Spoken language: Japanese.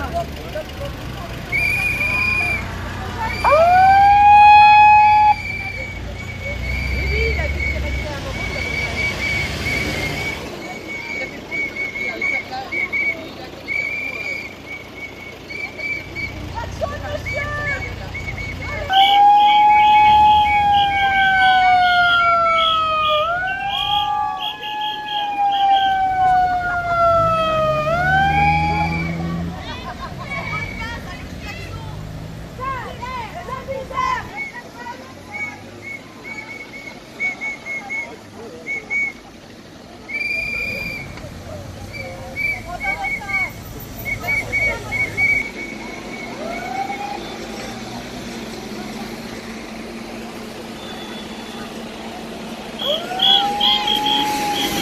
私はどうですか? Oh!